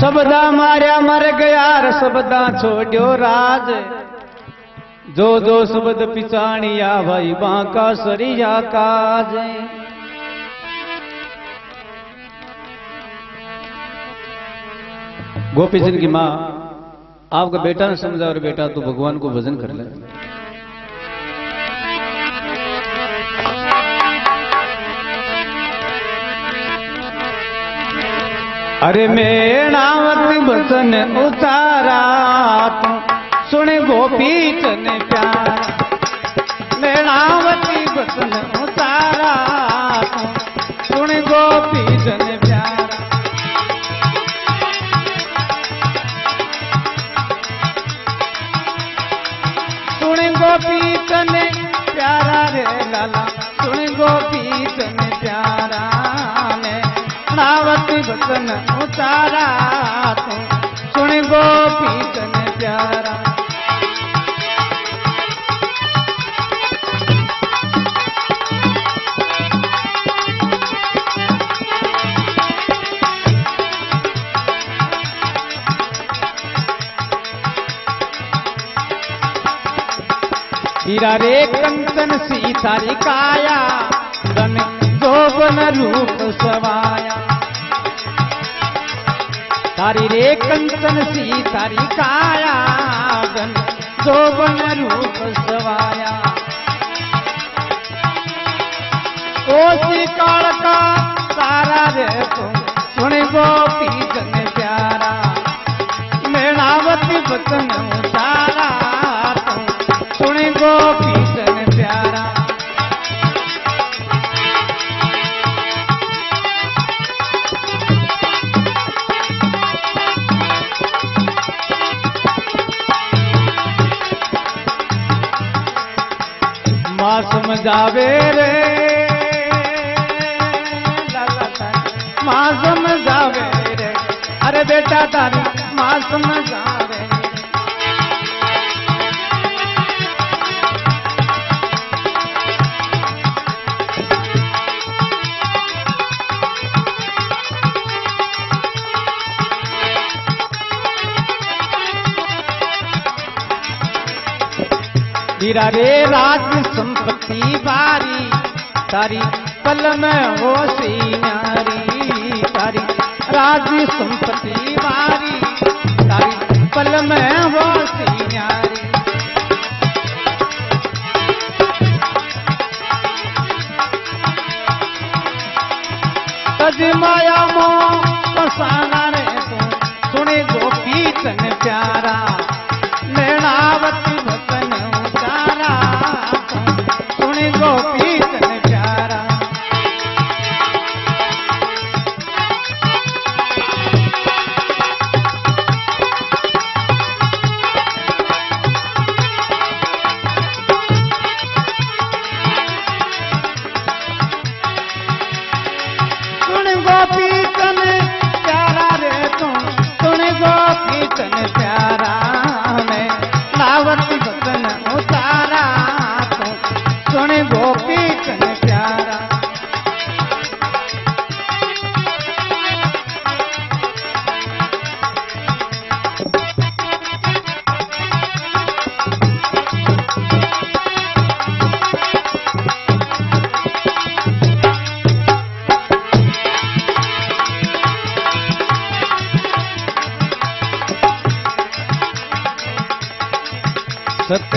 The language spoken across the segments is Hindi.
सबदा मारिया मर गया सबदा छोड़ो राज। जो जो शब्द पिछाणिया भाई, बांका सरिया काज। गोपी चंद की माँ, आपका बेटा ने समझा और बेटा तू भगवान को भजन कर ले। अरे मेणावत भजन उतारा सुन गोपी चन प्यारा। मेणावती भजन उतारा सुन गोपी चन प्यारा। सुन गोपी चन प्यारा रे लाला, सुन गोपी भजन उतारा तू सुन गोपी चन प्यारा। रे कंचन सीतारी काया धन जोबन रूप सवाया। तारी रे कंचन सीतारी काया धन जोबन रूप सवाया। ओ सी काल का तारा रे तुम सुन गोपी जन प्यारा। मेणावती बचन समझावे रे लाला तारी माँ समझावे रे अरे बेटा तारी माँ जावे रे राज संपत्ति तारी पल में हो नारी तारी राज संपत्ति बारी तारी पल में हो नारी तज माया मो पसाना रे तू, सुने गोपी तन प्यारा नैणावती भतन उतारा। सुन गोपी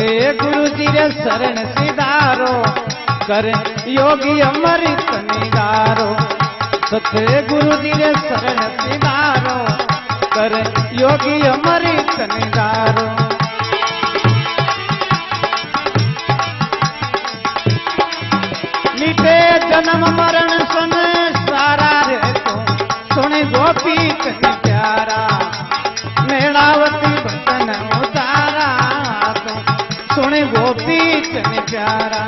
गुरु जी रे शरण सिधारो, कर योगी अमृत निगारो सत्य गुरु जी रे शरण सिधारो, कर योगी अमृत निगारो गोपी कन प्यारा।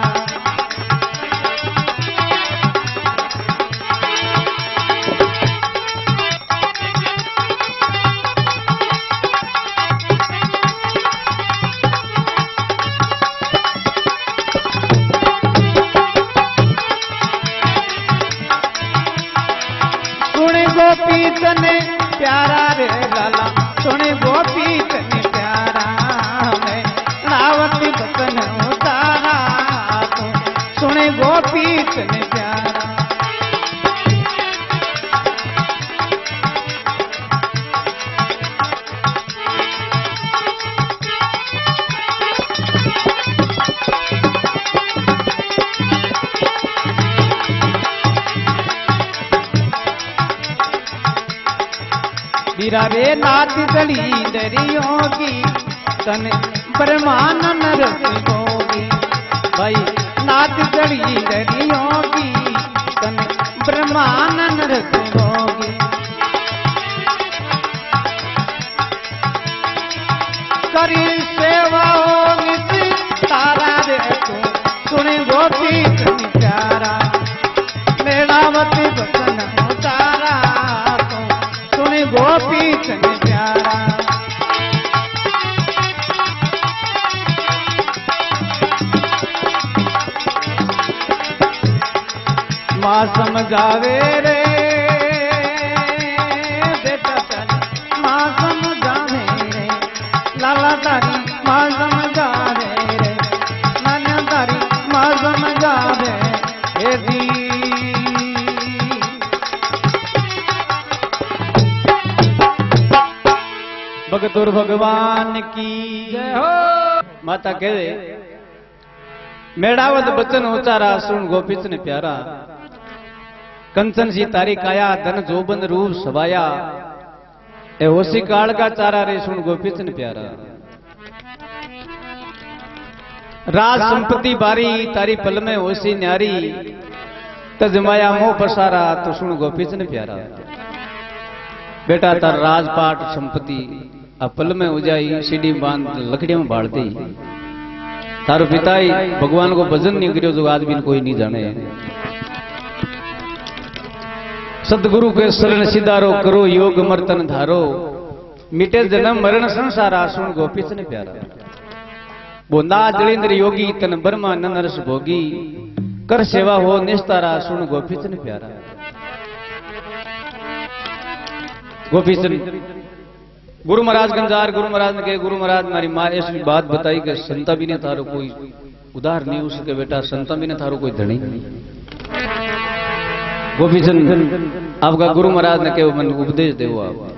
गोपी तने प्यारा रे लाला। वीरा रे नाथ दली दरियों की, तन ब्रह्मानंद होगी भाई, नाथ दली दरियों की, तन ब्रह्मानंद होगी करी सेवा माँ समझावे रे। बेटा चल माँ समझावे रे। लाला तारी माँ समझावे रे। नाना तारी माँ समझावे। हे दी भगतुर भगवान की जय हो। माता कह मेड़ावत बचन उचारा सुन गोपित ने प्यारा। कंचन सी तारी काया, धन जोबन रूप सवाया। ए काल का चारा रे सुन गोपित ने प्यारा। राज संपत्ति बारी, तारी पल में होसी न्यारी। तजमाया मोह पसारा तो सुन गोपित ने प्यारा। बेटा, तार राजपाट संपत्ति अपल में उजाई सीढ़ी बाँध लकड़ियों में बाढ़ दी तारो पिताई, भगवान को भजन नहीं करो जो आदमी कोई नहीं जाने। सदगुरु के शरण सिदारो करो योग मर्तन धारो। मिटे जन्म मरण संसारा, सुन गोपित ने प्यारा। बोंदा जलेंद्र योगी, तन ब्रह्मा नरस भोगी। कर सेवा हो निस्तारा, सुन गोपित ने प्यारा। गोपीचंद गुरु महाराज गंजार, गुरु महाराज ने कहे गुरु महाराज मारी माँ ऐसी बात बताई कि संता भी ने थारो कोई उधार नहीं, उसके बेटा संता भी ने थारो कोई धनी गोपीचंद आपका गुरु महाराज ने केवल उपदेश दे आप।